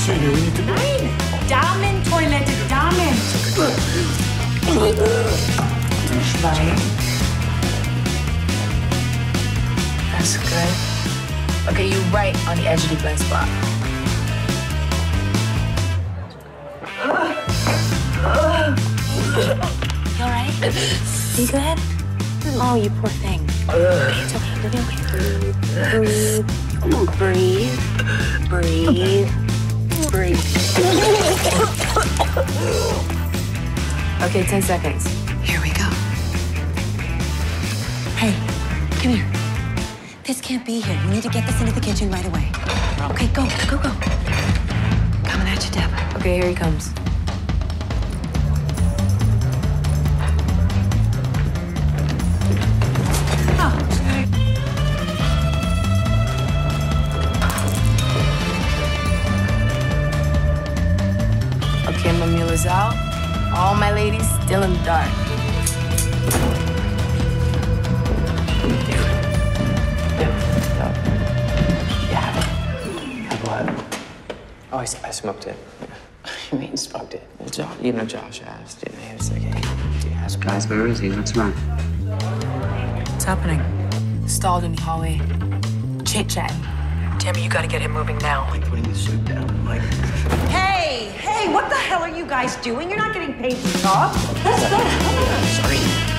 Toilette. Sweetie, we need to. Nein, Damen-Toilette, Damen. Du Schwein. That's good. Okay, you're right on the edge of the blind spot. You alright? You good? Oh, you poor thing. Okay, it's okay. Look at Breathe. Breathe. Breathe. Breathe. Okay, 10 seconds. Here we go. Hey, come here. This can't be here. You need to get this into the kitchen right away. Okay, go, go, go. Coming at you, Deb. Okay, here he comes. Okay, my is out. All my ladies still in the dark. Have what? Oh, I, s- I smoked it. You mean smoked it? Well, Josh, you know, Josh asked. You know, he was like, hey, do you have Guys, where is he? What's wrong? What's happening? Stalled in the hallway. Chit chatting. Tammy, you gotta get him moving now. Like putting the suit down. Like, are you guys doing? You're not getting paid to talk. Sorry.